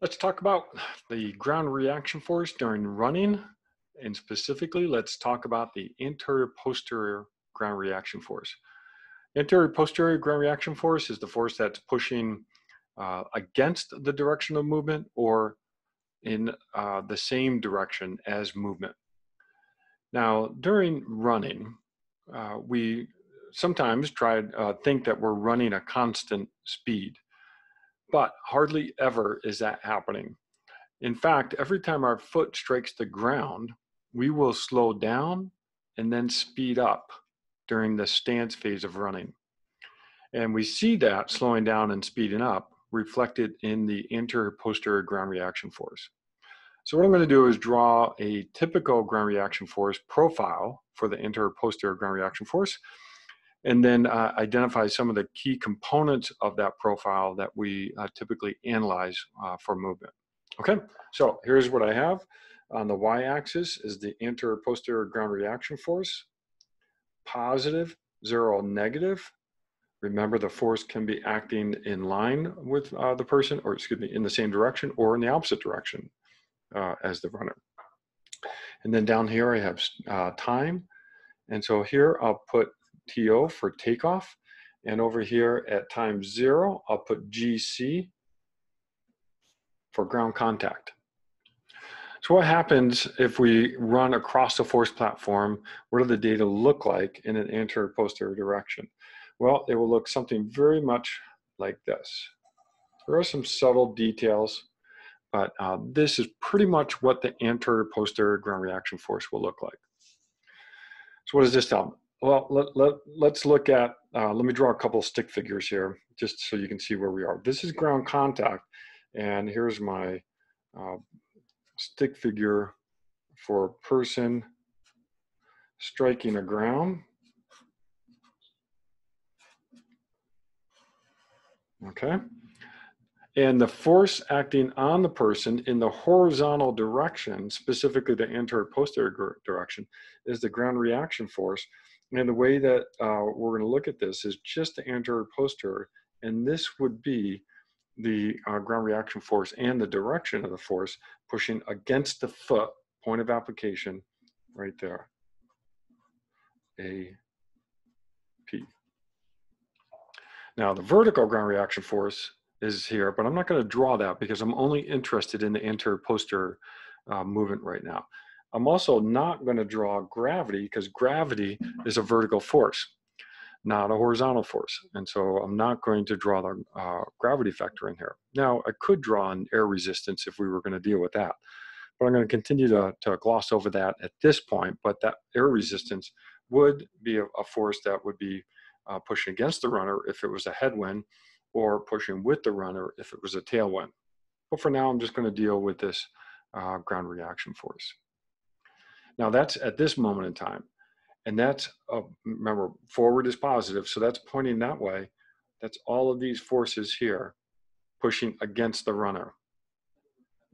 Let's talk about the ground reaction force during running, and specifically, let's talk about the anterior posterior ground reaction force. Anterior posterior ground reaction force is the force that's pushing uh, against the direction of movement or in uh, the same direction as movement. Now, during running, uh, we sometimes try to uh, think that we're running a constant speed but hardly ever is that happening. In fact, every time our foot strikes the ground, we will slow down and then speed up during the stance phase of running. And we see that slowing down and speeding up reflected in the anterior posterior ground reaction force. So what I'm going to do is draw a typical ground reaction force profile for the anterior posterior ground reaction force and then uh, identify some of the key components of that profile that we uh, typically analyze uh, for movement. Okay, so here's what I have. On the y-axis is the anterior posterior ground reaction force, positive, zero, negative. Remember the force can be acting in line with uh, the person, or excuse me, in the same direction or in the opposite direction uh, as the runner. And then down here I have uh, time. And so here I'll put TO for takeoff. And over here at time zero, I'll put GC for ground contact. So what happens if we run across the force platform? What do the data look like in an anterior posterior direction? Well, it will look something very much like this. There are some subtle details, but uh, this is pretty much what the anterior posterior ground reaction force will look like. So what does this tell me? Well, let, let, let's look at, uh, let me draw a couple stick figures here, just so you can see where we are. This is ground contact, and here's my uh, stick figure for a person striking a ground. Okay. And the force acting on the person in the horizontal direction, specifically the anterior posterior direction, is the ground reaction force. And the way that uh, we're going to look at this is just the anterior posterior, and this would be the uh, ground reaction force and the direction of the force pushing against the foot, point of application, right there. A, P. Now the vertical ground reaction force is here, but I'm not going to draw that because I'm only interested in the anterior posterior uh, movement right now. I'm also not going to draw gravity because gravity is a vertical force, not a horizontal force. And so I'm not going to draw the uh, gravity factor in here. Now, I could draw an air resistance if we were going to deal with that. But I'm going to continue to, to gloss over that at this point. But that air resistance would be a, a force that would be uh, pushing against the runner if it was a headwind or pushing with the runner if it was a tailwind. But for now, I'm just going to deal with this uh, ground reaction force. Now that's at this moment in time. And that's, uh, remember, forward is positive. So that's pointing that way. That's all of these forces here pushing against the runner.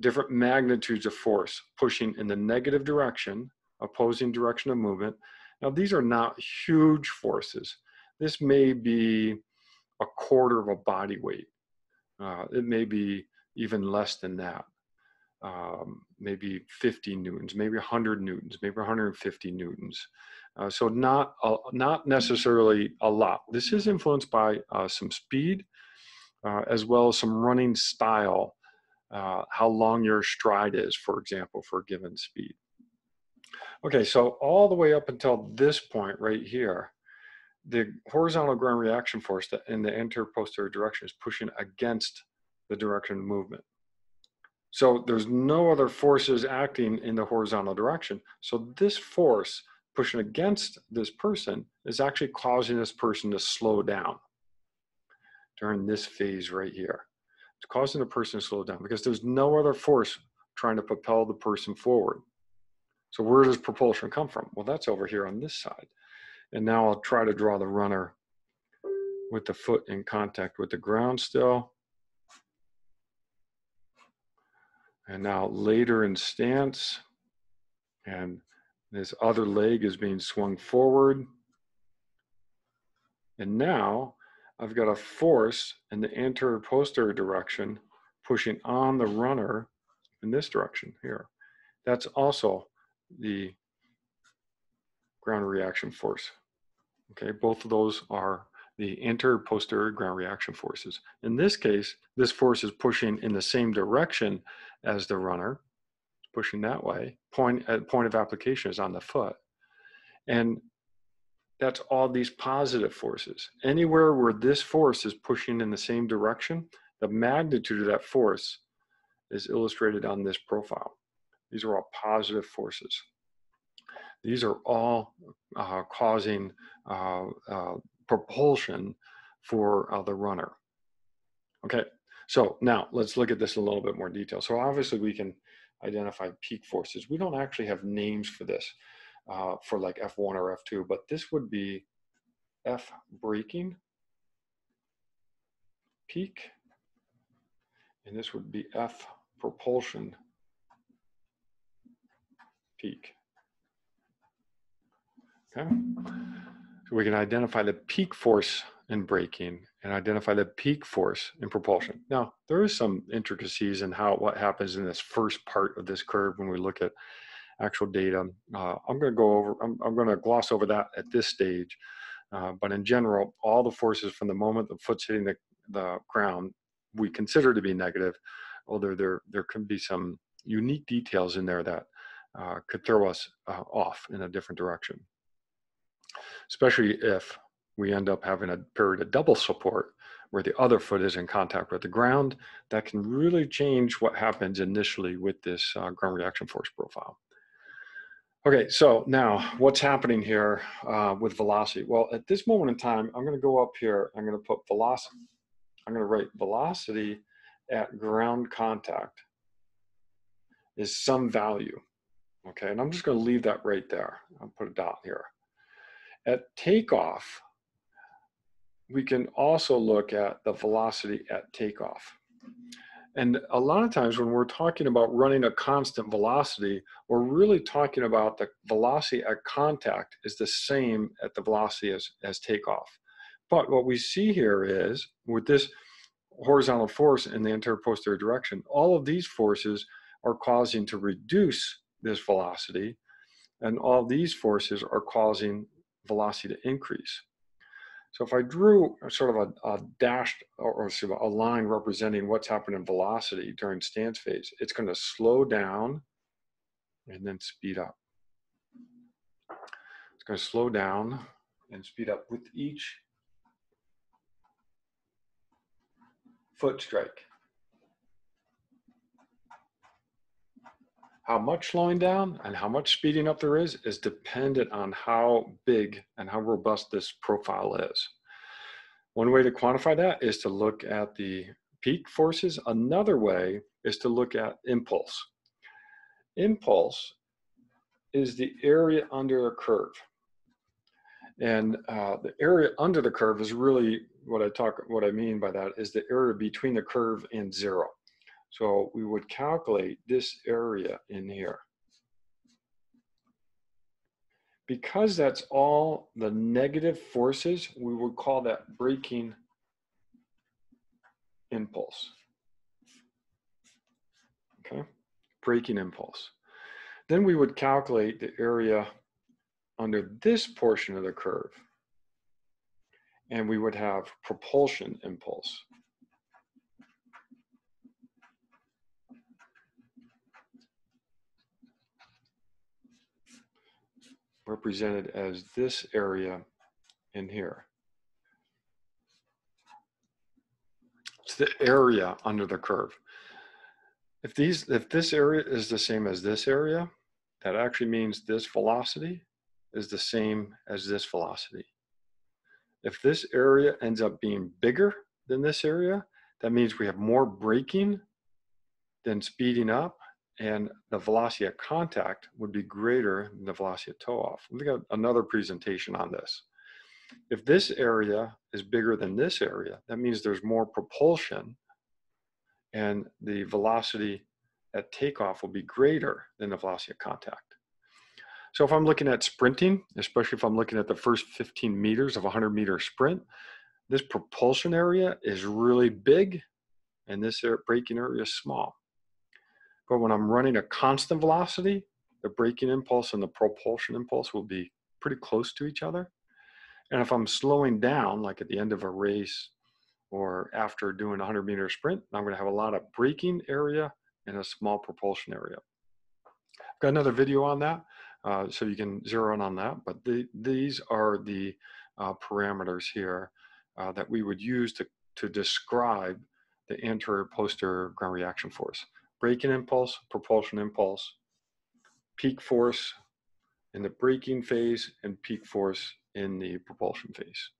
Different magnitudes of force pushing in the negative direction, opposing direction of movement. Now, these are not huge forces. This may be a quarter of a body weight. Uh, it may be even less than that um, maybe 50 newtons, maybe 100 newtons, maybe 150 newtons. Uh, so not not necessarily a lot. This is influenced by uh, some speed, uh, as well as some running style, uh, how long your stride is, for example, for a given speed. Okay, so all the way up until this point right here, the horizontal ground reaction force that in the anterior posterior direction is pushing against the direction of movement. So there's no other forces acting in the horizontal direction. So this force pushing against this person is actually causing this person to slow down during this phase right here. It's causing the person to slow down because there's no other force trying to propel the person forward. So where does propulsion come from? Well, that's over here on this side. And now I'll try to draw the runner with the foot in contact with the ground still. And now later in stance, and this other leg is being swung forward. And now I've got a force in the anterior posterior direction pushing on the runner in this direction here. That's also the ground reaction force. Okay, both of those are the anterior posterior ground reaction forces. In this case, this force is pushing in the same direction as the runner, pushing that way. Point at point of application is on the foot. And that's all these positive forces. Anywhere where this force is pushing in the same direction, the magnitude of that force is illustrated on this profile. These are all positive forces. These are all uh, causing uh, uh, propulsion for uh, the runner. Okay, so now let's look at this in a little bit more detail. So obviously we can identify peak forces. We don't actually have names for this uh, for like F1 or F2, but this would be F braking peak, and this would be F propulsion peak. Okay, so we can identify the peak force in braking and identify the peak force in propulsion. Now, there is some intricacies in how what happens in this first part of this curve when we look at actual data. Uh, I'm going to go over, I'm, I'm going to gloss over that at this stage. Uh, but in general, all the forces from the moment the foot's hitting the, the ground, we consider to be negative, although there, there can be some unique details in there that uh, could throw us uh, off in a different direction. Especially if we end up having a period of double support where the other foot is in contact with the ground, that can really change what happens initially with this uh, ground reaction force profile. Okay, so now what's happening here uh, with velocity? Well, at this moment in time, I'm going to go up here. I'm going to put velocity. I'm going to write velocity at ground contact is some value. Okay, and I'm just going to leave that right there. I'll put a dot here. At takeoff, we can also look at the velocity at takeoff. And a lot of times when we're talking about running a constant velocity, we're really talking about the velocity at contact is the same at the velocity as, as takeoff. But what we see here is with this horizontal force in the anterior posterior direction, all of these forces are causing to reduce this velocity, and all these forces are causing velocity to increase. So if I drew sort of a, a dashed or, or a line representing what's happening in velocity during stance phase, it's going to slow down and then speed up. It's going to slow down and speed up with each foot strike. How much slowing down and how much speeding up there is is dependent on how big and how robust this profile is. One way to quantify that is to look at the peak forces. Another way is to look at impulse. Impulse is the area under a curve. And uh, the area under the curve is really what I talk, what I mean by that is the area between the curve and zero. So we would calculate this area in here. Because that's all the negative forces, we would call that braking impulse. Okay, braking impulse. Then we would calculate the area under this portion of the curve. And we would have propulsion impulse. Represented as this area in here. It's the area under the curve. If these, if this area is the same as this area, that actually means this velocity is the same as this velocity. If this area ends up being bigger than this area, that means we have more braking than speeding up and the velocity at contact would be greater than the velocity at toe off. We've got another presentation on this. If this area is bigger than this area, that means there's more propulsion and the velocity at takeoff will be greater than the velocity at contact. So if I'm looking at sprinting, especially if I'm looking at the first 15 meters of a 100 meter sprint, this propulsion area is really big and this braking area is small. But when I'm running a constant velocity, the braking impulse and the propulsion impulse will be pretty close to each other. And if I'm slowing down, like at the end of a race or after doing a 100 meter sprint, I'm going to have a lot of braking area and a small propulsion area. I've got another video on that, uh, so you can zero in on that. But the, these are the uh, parameters here uh, that we would use to, to describe the anterior posterior ground reaction force. Braking impulse, propulsion impulse, peak force in the braking phase and peak force in the propulsion phase.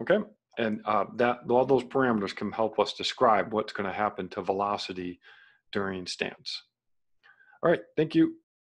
Okay, and uh, that all those parameters can help us describe what's going to happen to velocity during stance. All right, thank you.